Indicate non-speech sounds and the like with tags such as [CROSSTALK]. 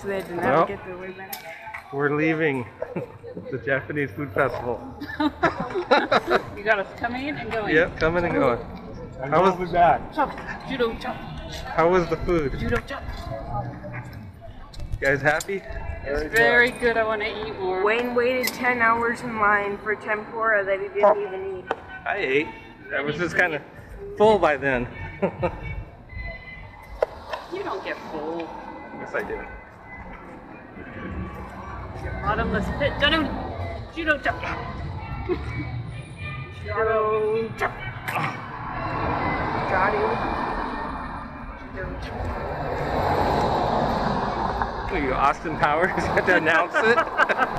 so they had to Well. navigate their way back. We're leaving [LAUGHS] the Japanese food festival. [LAUGHS] You got us coming and going. Yep, coming and going. And How was be back. Chop, judo, chop, how was the food? Judo, chop. guys happy? It's very good. I want to eat more. Wayne waited 10 hours in line for tempura that he didn't oh. even eat. I ate. I was just kind of full by then. [LAUGHS] You don't get full. yes, I did. Bottomless pit. Judo, judo, chop. judo, chop. Got him. What are you, Austin Powers? [LAUGHS] you have to announce it? [LAUGHS]